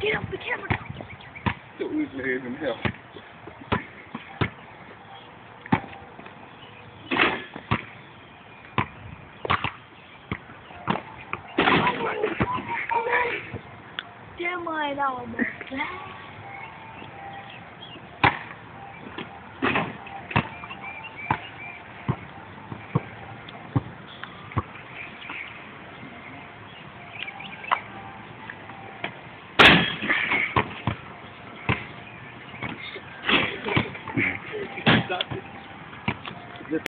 Get off the camera! Don't lose your hands in hell. Oh Damn, I almost died.